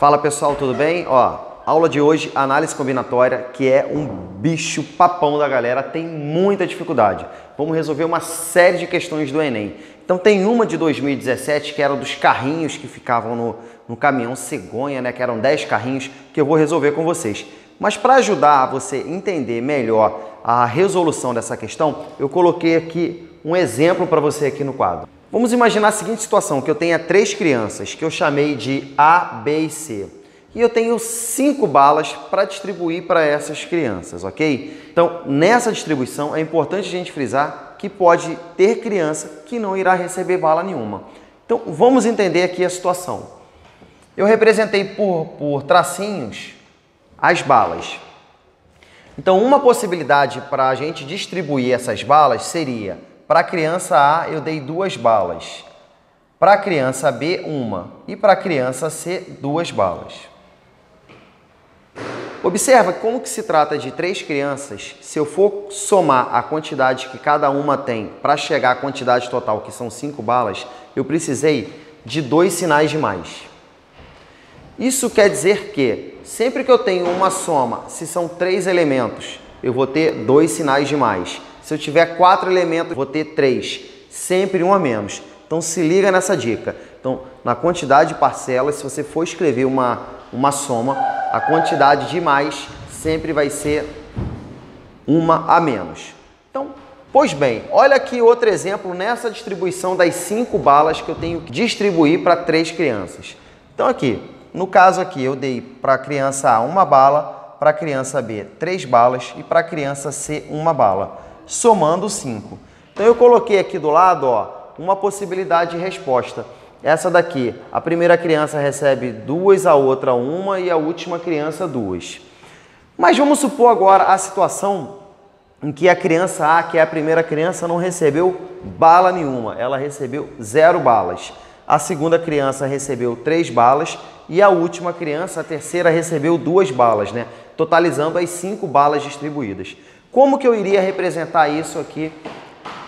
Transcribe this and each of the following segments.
Fala pessoal, tudo bem? Ó, aula de hoje, análise combinatória, que é um bicho papão da galera, tem muita dificuldade. Vamos resolver uma série de questões do Enem. Então tem uma de 2017 que era dos carrinhos que ficavam no, no caminhão cegonha, né? Que eram 10 carrinhos que eu vou resolver com vocês. Mas para ajudar você a entender melhor a resolução dessa questão, eu coloquei aqui um exemplo para você aqui no quadro. Vamos imaginar a seguinte situação, que eu tenha três crianças, que eu chamei de A, B e C. E eu tenho cinco balas para distribuir para essas crianças, ok? Então, nessa distribuição, é importante a gente frisar que pode ter criança que não irá receber bala nenhuma. Então, vamos entender aqui a situação. Eu representei por, por tracinhos as balas. Então, uma possibilidade para a gente distribuir essas balas seria para a criança A, eu dei duas balas. Para a criança B, uma. E para a criança C, duas balas. Observa como que se trata de três crianças. Se eu for somar a quantidade que cada uma tem para chegar à quantidade total, que são cinco balas, eu precisei de dois sinais de mais. Isso quer dizer que sempre que eu tenho uma soma, se são três elementos, eu vou ter dois sinais de mais. Se eu tiver quatro elementos, vou ter três, sempre um a menos. Então se liga nessa dica. Então, na quantidade de parcelas, se você for escrever uma, uma soma, a quantidade de mais sempre vai ser uma a menos. Então, pois bem, olha aqui outro exemplo nessa distribuição das cinco balas que eu tenho que distribuir para três crianças. Então aqui, no caso aqui, eu dei para a criança A uma bala, para a criança B três balas e para a criança C uma bala somando 5. Então eu coloquei aqui do lado ó, uma possibilidade de resposta. Essa daqui, a primeira criança recebe duas, a outra uma e a última criança duas. Mas vamos supor agora a situação em que a criança A, que é a primeira criança, não recebeu bala nenhuma, ela recebeu zero balas. A segunda criança recebeu três balas e a última criança, a terceira, recebeu duas balas, né? Totalizando as cinco balas distribuídas. Como que eu iria representar isso aqui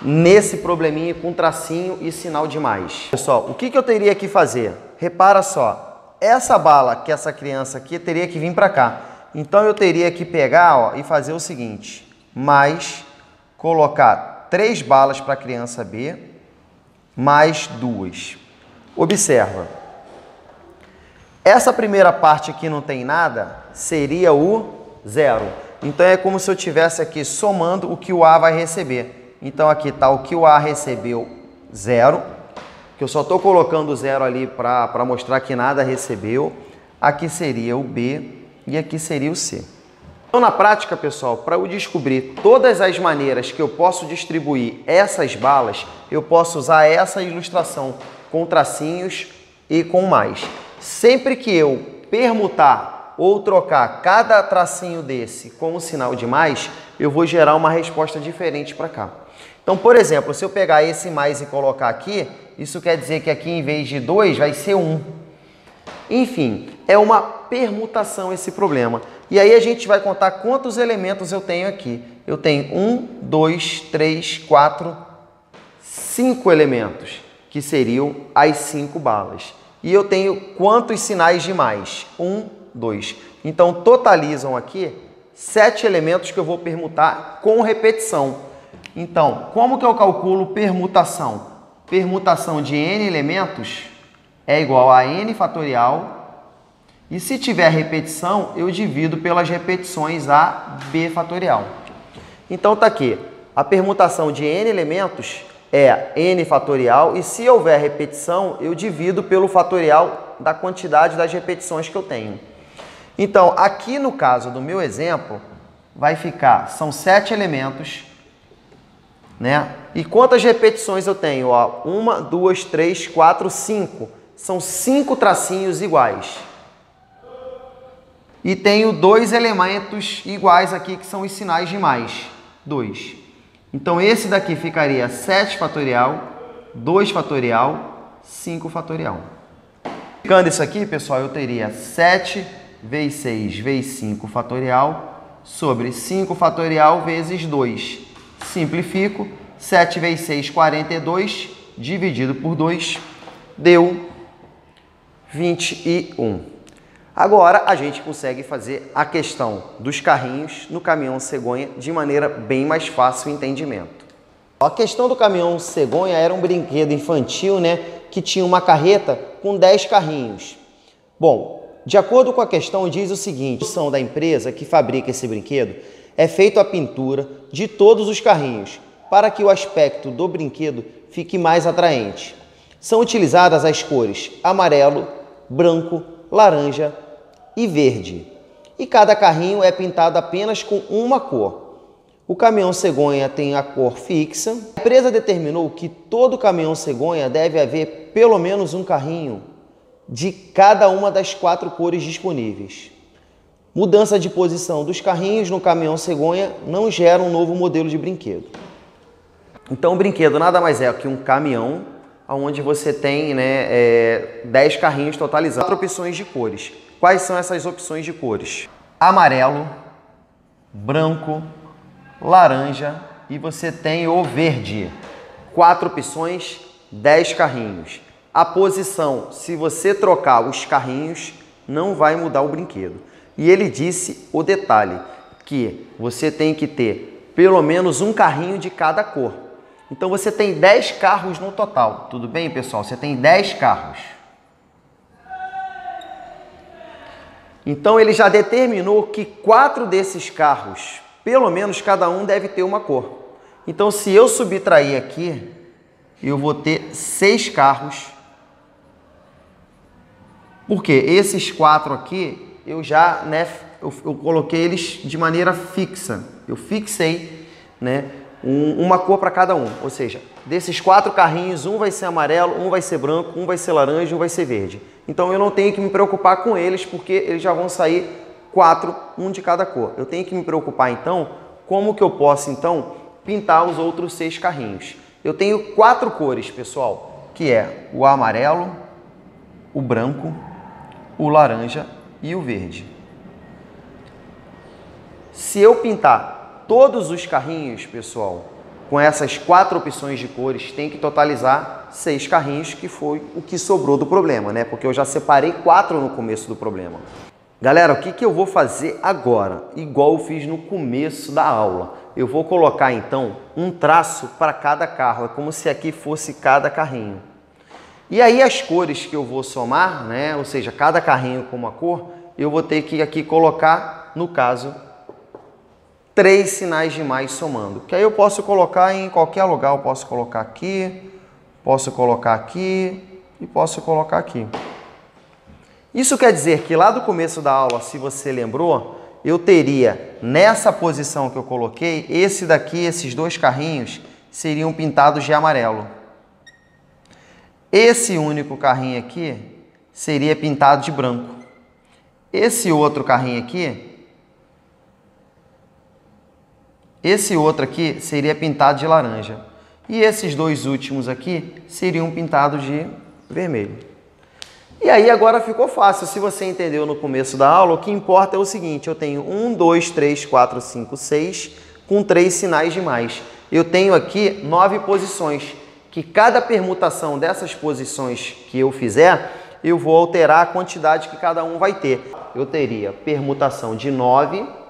nesse probleminha com tracinho e sinal de mais? Pessoal, o que, que eu teria que fazer? Repara só, essa bala que essa criança aqui teria que vir para cá. Então eu teria que pegar ó, e fazer o seguinte, mais colocar três balas para a criança B, mais duas. Observa, essa primeira parte aqui não tem nada, seria o zero. Então é como se eu tivesse aqui somando o que o A vai receber. Então aqui está o que o A recebeu, zero, que eu só estou colocando zero ali para mostrar que nada recebeu. Aqui seria o B e aqui seria o C. Então na prática, pessoal, para eu descobrir todas as maneiras que eu posso distribuir essas balas, eu posso usar essa ilustração com tracinhos e com mais. Sempre que eu permutar ou trocar cada tracinho desse com um sinal de mais, eu vou gerar uma resposta diferente para cá. Então, por exemplo, se eu pegar esse mais e colocar aqui, isso quer dizer que aqui em vez de 2 vai ser 1. Um. Enfim, é uma permutação esse problema. E aí a gente vai contar quantos elementos eu tenho aqui. Eu tenho 1, 2, 3, 4, 5 elementos, que seriam as 5 balas. E eu tenho quantos sinais de mais? 1, 2. Então, totalizam aqui sete elementos que eu vou permutar com repetição. Então, como que eu calculo permutação? Permutação de n elementos é igual a n fatorial. E se tiver repetição, eu divido pelas repetições a b fatorial. Então, tá aqui. A permutação de n elementos é n fatorial e se houver repetição, eu divido pelo fatorial da quantidade das repetições que eu tenho. Então, aqui no caso do meu exemplo, vai ficar, são sete elementos, né? E quantas repetições eu tenho? Ó, uma, duas, três, quatro, cinco. São cinco tracinhos iguais. E tenho dois elementos iguais aqui, que são os sinais de mais. Dois. Então, esse daqui ficaria 7 fatorial, 2 fatorial, 5 fatorial. Ficando isso aqui, pessoal, eu teria 7 vezes 6 vezes 5 fatorial sobre 5 fatorial vezes 2. Simplifico. 7 vezes 6, 42, dividido por 2, deu 21. Agora a gente consegue fazer a questão dos carrinhos no caminhão cegonha de maneira bem mais fácil o entendimento. A questão do caminhão cegonha era um brinquedo infantil, né, que tinha uma carreta com 10 carrinhos. Bom, de acordo com a questão diz o seguinte, a são da empresa que fabrica esse brinquedo é feito a pintura de todos os carrinhos para que o aspecto do brinquedo fique mais atraente. São utilizadas as cores amarelo, branco, laranja e verde. E cada carrinho é pintado apenas com uma cor. O caminhão cegonha tem a cor fixa. A empresa determinou que todo caminhão cegonha deve haver pelo menos um carrinho de cada uma das quatro cores disponíveis. Mudança de posição dos carrinhos no caminhão cegonha não gera um novo modelo de brinquedo. Então, o brinquedo nada mais é que um caminhão onde você tem né, é, 10 carrinhos totalizando. Quatro opções de cores. Quais são essas opções de cores? Amarelo, branco, laranja e você tem o verde. Quatro opções, 10 carrinhos. A posição, se você trocar os carrinhos, não vai mudar o brinquedo. E ele disse o detalhe, que você tem que ter pelo menos um carrinho de cada cor. Então você tem 10 carros no total. Tudo bem, pessoal? Você tem 10 carros. Então ele já determinou que quatro desses carros, pelo menos cada um deve ter uma cor. Então se eu subtrair aqui, eu vou ter seis carros. Porque esses quatro aqui, eu já, né, eu, eu coloquei eles de maneira fixa. Eu fixei, né, um, uma cor para cada um. Ou seja, desses quatro carrinhos, um vai ser amarelo, um vai ser branco, um vai ser laranja, um vai ser verde. Então eu não tenho que me preocupar com eles porque eles já vão sair quatro, um de cada cor. Eu tenho que me preocupar então como que eu posso então pintar os outros seis carrinhos. Eu tenho quatro cores, pessoal, que é o amarelo, o branco, o laranja e o verde. Se eu pintar todos os carrinhos, pessoal, com essas quatro opções de cores, tem que totalizar seis carrinhos, que foi o que sobrou do problema, né? Porque eu já separei quatro no começo do problema. Galera, o que, que eu vou fazer agora? Igual eu fiz no começo da aula. Eu vou colocar, então, um traço para cada carro. É como se aqui fosse cada carrinho. E aí as cores que eu vou somar, né? Ou seja, cada carrinho com uma cor, eu vou ter que aqui colocar, no caso, três sinais de mais somando. Que aí eu posso colocar em qualquer lugar, eu posso colocar aqui, posso colocar aqui e posso colocar aqui. Isso quer dizer que lá do começo da aula, se você lembrou, eu teria nessa posição que eu coloquei, esse daqui, esses dois carrinhos, seriam pintados de amarelo. Esse único carrinho aqui seria pintado de branco. Esse outro carrinho aqui Esse outro aqui seria pintado de laranja. E esses dois últimos aqui seriam pintados de vermelho. E aí agora ficou fácil. Se você entendeu no começo da aula, o que importa é o seguinte, eu tenho 1, 2, 3, 4, 5, 6, com três sinais de mais. Eu tenho aqui nove posições, que cada permutação dessas posições que eu fizer, eu vou alterar a quantidade que cada um vai ter. Eu teria permutação de 9,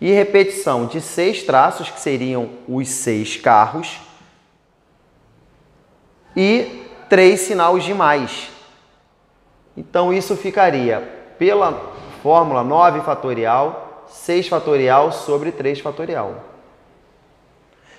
e repetição de seis traços, que seriam os seis carros, e três sinais de mais. Então, isso ficaria pela fórmula 9 fatorial, 6 fatorial sobre 3 fatorial.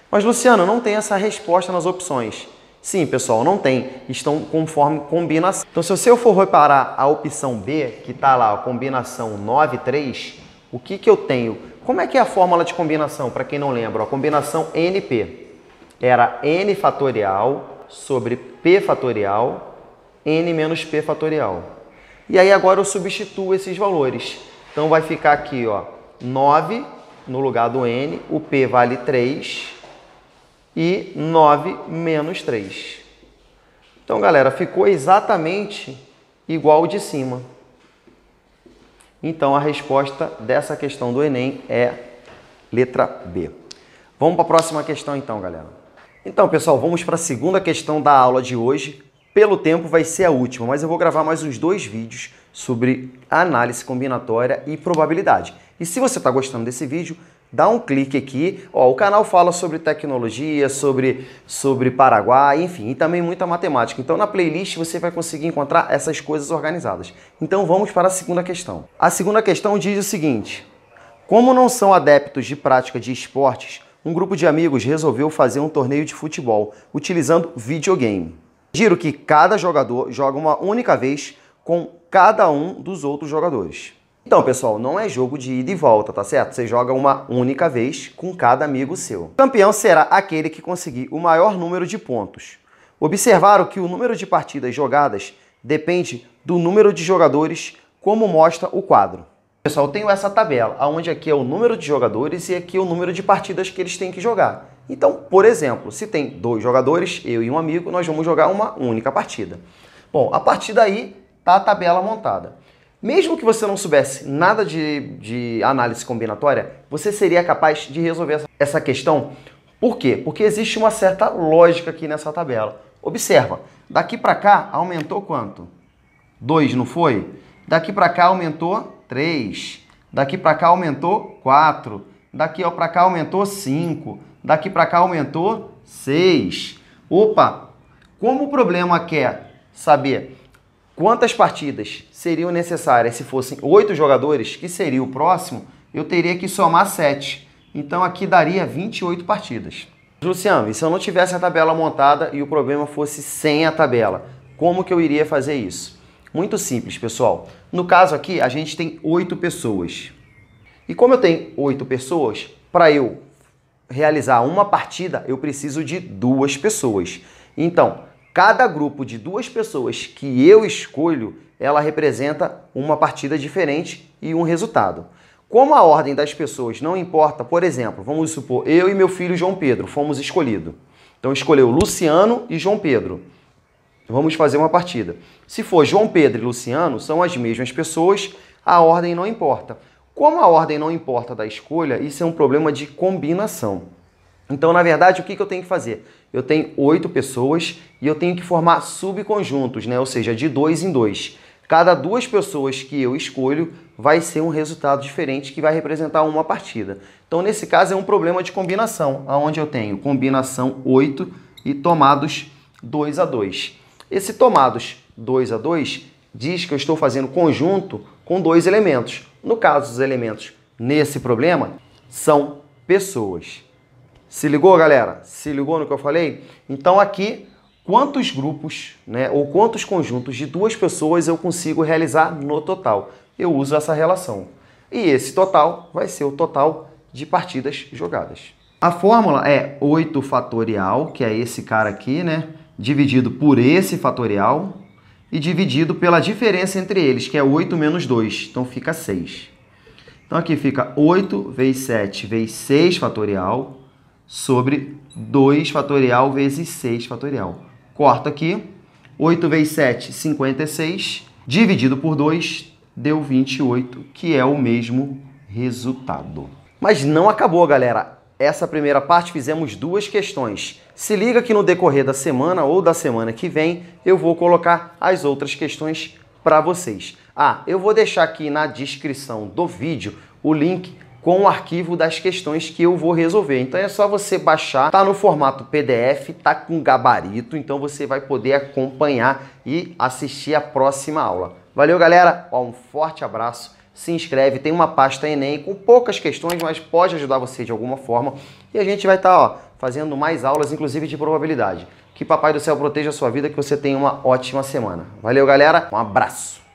Mas, Luciano, não tem essa resposta nas opções. Sim, pessoal, não tem. Estão conforme combinação. Então, se você for reparar a opção B, que está lá, a combinação 9, 3, o que, que eu tenho? Como é que é a fórmula de combinação, para quem não lembra? A combinação NP era N fatorial sobre P fatorial, N menos P fatorial. E aí agora eu substituo esses valores. Então vai ficar aqui, ó, 9 no lugar do N, o P vale 3 e 9 menos 3. Então, galera, ficou exatamente igual de cima. Então a resposta dessa questão do Enem é letra B. Vamos para a próxima questão então, galera. Então, pessoal, vamos para a segunda questão da aula de hoje. pelo tempo vai ser a última, mas eu vou gravar mais uns dois vídeos sobre análise combinatória e probabilidade. E se você está gostando desse vídeo, dá um clique aqui. Ó, o canal fala sobre tecnologia, sobre, sobre Paraguai, enfim, e também muita matemática. Então na playlist você vai conseguir encontrar essas coisas organizadas. Então vamos para a segunda questão. A segunda questão diz o seguinte: Como não são adeptos de prática de esportes, um grupo de amigos resolveu fazer um torneio de futebol utilizando videogame. Giro que cada jogador joga uma única vez com cada um dos outros jogadores. Então, pessoal, não é jogo de ida e volta, tá certo? Você joga uma única vez com cada amigo seu. O campeão será aquele que conseguir o maior número de pontos. Observaram que o número de partidas jogadas depende do número de jogadores, como mostra o quadro. Pessoal, eu tenho essa tabela, onde aqui é o número de jogadores e aqui é o número de partidas que eles têm que jogar. Então, por exemplo, se tem dois jogadores, eu e um amigo, nós vamos jogar uma única partida. Bom, a partir daí está a tabela montada. Mesmo que você não soubesse nada de, de análise combinatória, você seria capaz de resolver essa questão. Por quê? Porque existe uma certa lógica aqui nessa tabela. Observa, daqui para cá aumentou quanto? 2, não foi? Daqui para cá aumentou 3. Daqui para cá aumentou 4. Daqui para cá aumentou 5 daqui para cá aumentou 6. Opa, como o problema quer saber quantas partidas seriam necessárias se fossem 8 jogadores, que seria o próximo, eu teria que somar 7. Então aqui daria 28 partidas. Luciano, e se eu não tivesse a tabela montada e o problema fosse sem a tabela, como que eu iria fazer isso? Muito simples, pessoal. No caso aqui, a gente tem 8 pessoas. E como eu tenho 8 pessoas, para eu realizar uma partida, eu preciso de duas pessoas. Então, cada grupo de duas pessoas que eu escolho, ela representa uma partida diferente e um resultado. Como a ordem das pessoas não importa, por exemplo, vamos supor, eu e meu filho João Pedro fomos escolhidos. Então escolheu Luciano e João Pedro. Vamos fazer uma partida. Se for João Pedro e Luciano, são as mesmas pessoas, a ordem não importa. Como a ordem não importa da escolha, isso é um problema de combinação. Então, na verdade, o que, eu tenho que fazer? Eu tenho oito pessoas e eu tenho que formar subconjuntos, né? ou seja, de dois em dois. Cada duas pessoas que eu escolho vai ser um resultado diferente que vai representar uma partida. Então, nesse caso, é um problema de combinação, onde eu tenho combinação 8 e tomados 2 a 2. Esse tomados 2 a 2 diz que eu estou fazendo conjunto com dois elementos. No caso, os elementos nesse problema são pessoas. Se ligou, galera? Se ligou no que eu falei? Então aqui, quantos grupos, né, ou quantos conjuntos de duas pessoas eu consigo realizar no total? Eu uso essa relação. E esse total vai ser o total de partidas jogadas. A fórmula é 8 fatorial, que é esse cara aqui, né, dividido por esse fatorial, e dividido pela diferença entre eles, que é 8 menos 2. Então fica 6. Então aqui fica 8 vezes 7 vezes 6 fatorial sobre 2 fatorial vezes 6 fatorial. Corta aqui. 8 vezes 7, 56. Dividido por 2, deu 28, que é o mesmo resultado. Mas não acabou, galera essa primeira parte fizemos duas questões. Se liga que no decorrer da semana ou da semana que vem eu vou colocar as outras questões para vocês. Ah, eu vou deixar aqui na descrição do vídeo o link com o arquivo das questões que eu vou resolver. Então é só você baixar, tá no formato PDF, tá com gabarito, então você vai poder acompanhar e assistir a próxima aula. Valeu, galera. um forte abraço se inscreve, tem uma pasta Enem com poucas questões, mas pode ajudar você de alguma forma. E a gente vai estar tá, fazendo mais aulas, inclusive de probabilidade. Que Papai do Céu proteja a sua vida, que você tenha uma ótima semana. Valeu, galera. Um abraço.